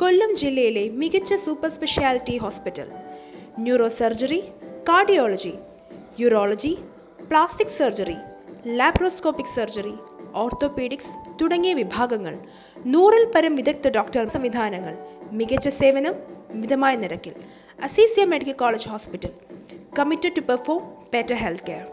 കൊല്ലം ജില്ലയിലെ മികച്ച super speciality hospital. Neuro surgery cardiology urology plastic surgery laparoscopic surgery orthopaedics തുടങ്ങിയ വിഭാഗങ്ങൾ നൂറിൽ പരം വിദഗ്ധ ഡോക്ടർ സംവിധാനങ്ങൾ മികച്ച സേവനം മിതമായ നിരക്കിൽ. Azeezia medical college hospital. Committed to perform better health care